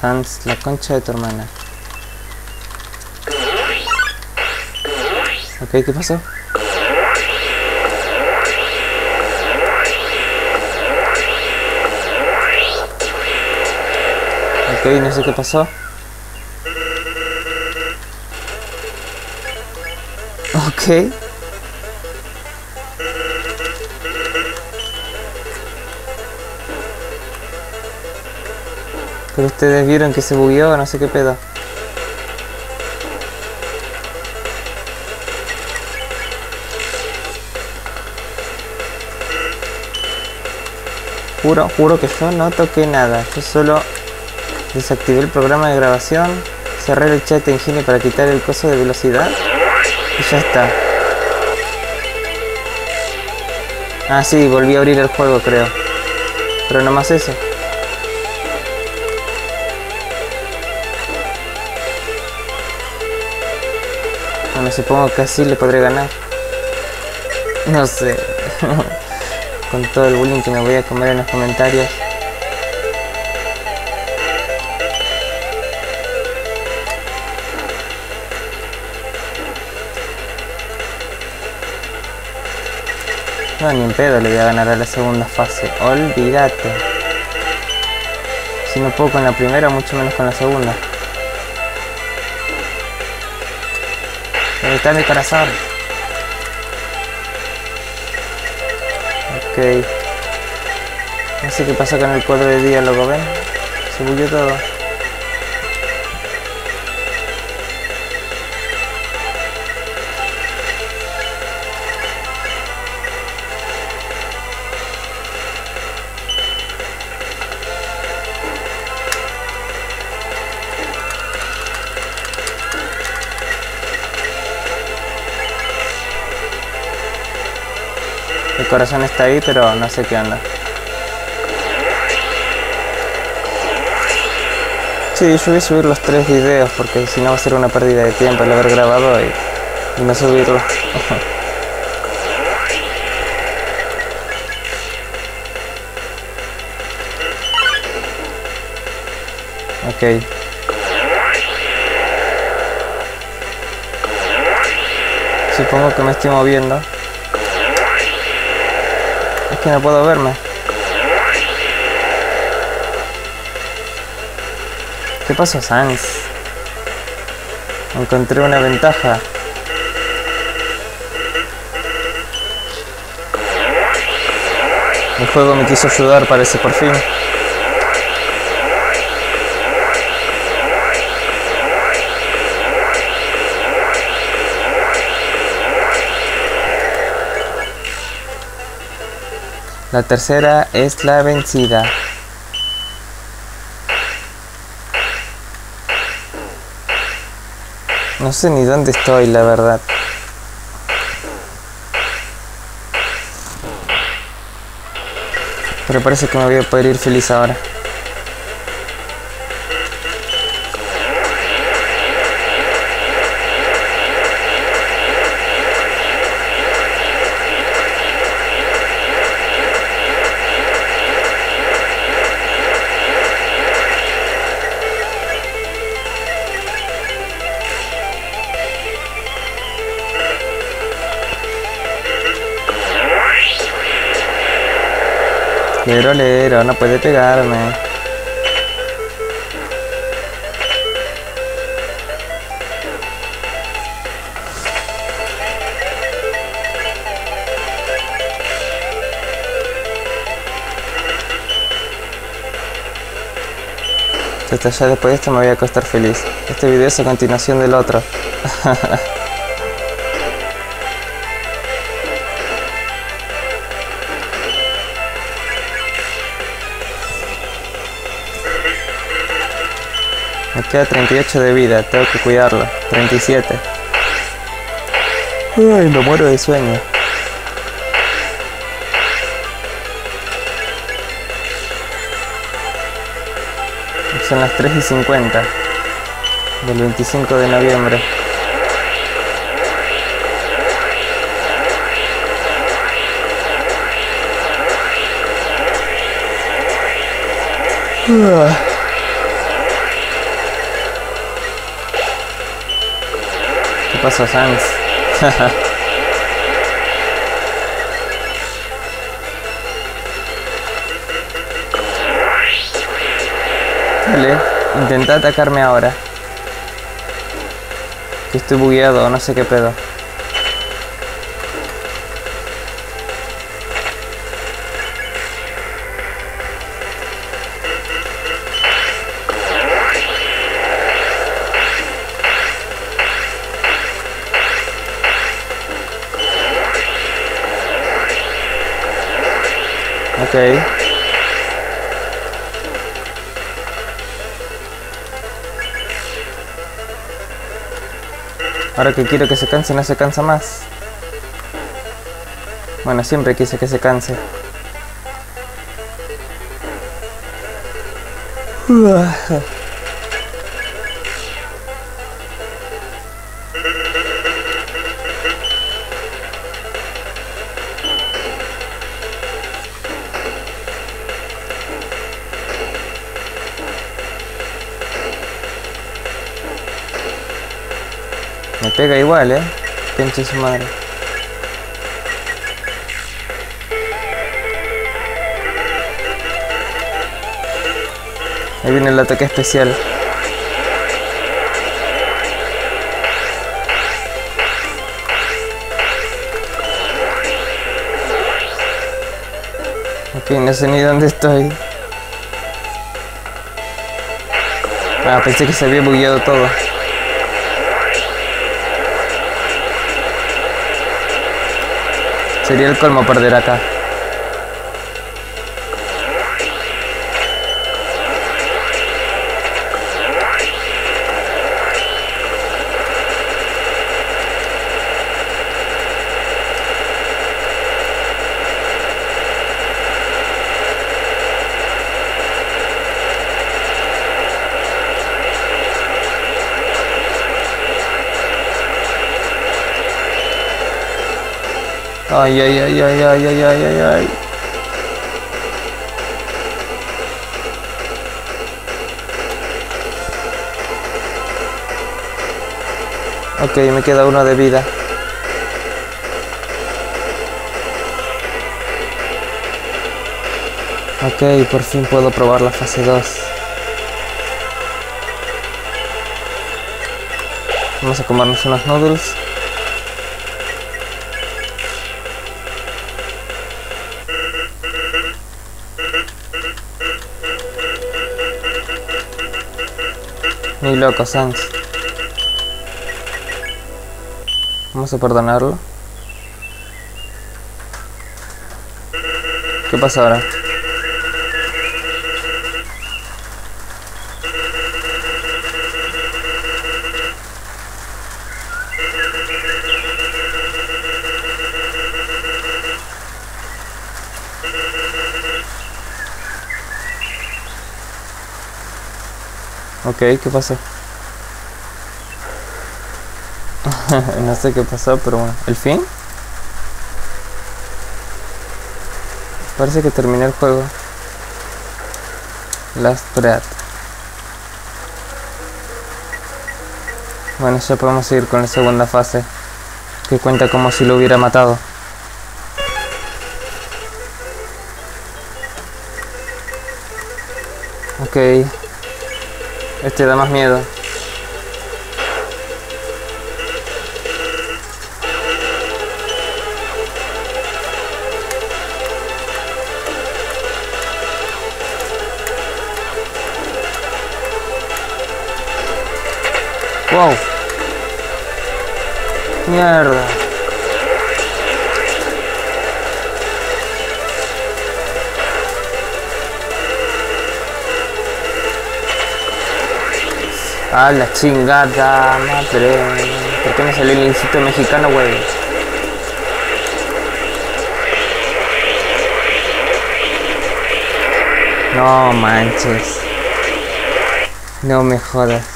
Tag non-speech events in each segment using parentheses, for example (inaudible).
Sans, la concha de tu hermana. Ok, ¿qué pasó? Ok, no sé qué pasó. Ok. Pero ustedes vieron que se bugueó, no sé qué pedo. Juro, juro que yo no toqué nada. Yo solo desactivé el programa de grabación, cerré el chat en Gine para quitar el coso de velocidad y ya está. Ah, sí, volví a abrir el juego, creo. Pero no más eso. Bueno, supongo que así le podré ganar. No sé. (laughs) Con todo el bullying que me voy a comer en los comentarios. No, ni en pedo le voy a ganar a la segunda fase. Olvídate. Si no puedo con la primera, mucho menos con la segunda. Ahí está mi corazón. Ok. No sé qué pasa con el cuadro de diálogo, ¿ven? Se bulló todo. El corazón está ahí, pero no sé qué onda. Sí, yo voy a subir los tres videos porque si no va a ser una pérdida de tiempo el haber grabado y, y no subirlo. (laughs) ok. Supongo que me estoy moviendo. Que no puedo verme. ¿Qué pasó, Sans? Encontré una ventaja. El juego me quiso ayudar, parece, por fin. La tercera es la vencida. No sé ni dónde estoy, la verdad. Pero parece que me voy a poder ir feliz ahora. Lero, lero, no puede pegarme. Hasta ya después de esto me voy a acostar feliz. Este video es a continuación del otro. (laughs) Me queda 38 de vida, tengo que cuidarlo. 37. Ay, me muero de sueño. Son las 3 y 50 del 25 de noviembre. Ah. ¿Qué pasó, Sans? (laughs) Intenta atacarme ahora. Que estoy bugueado, no sé qué pedo. Ahora que quiero que se canse, no se cansa más. Bueno, siempre quise que se canse. (laughs) pega igual, eh. Pinche su madre. Ahí viene el ataque especial. Ok, no sé ni dónde estoy. Ah, pensé que se había bugueado todo. Sería el colmo perder acá. Ay, ay, ay, ay, ay, ay, ay, ay, ay. Ok, me queda uno de vida. Ok, por fin puedo probar la fase 2. Vamos a comernos unos noodles. Ni loco, Sans. Vamos a perdonarlo. ¿Qué pasa ahora? Ok, ¿qué pasó? (laughs) no sé qué pasó, pero bueno. ¿El fin? Parece que terminé el juego. Last Breath. Bueno, ya podemos seguir con la segunda fase. Que cuenta como si lo hubiera matado. Ok. Este da más miedo. Wow. Mierda. A la chingada, madre. ¿Por qué me salió el instinto mexicano, güey? No manches. No me jodas.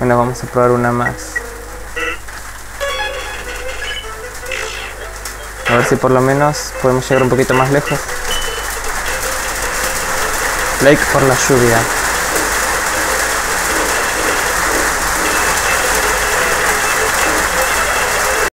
Bueno, vamos a probar una más. A ver si por lo menos podemos llegar un poquito más lejos. Lake por la lluvia.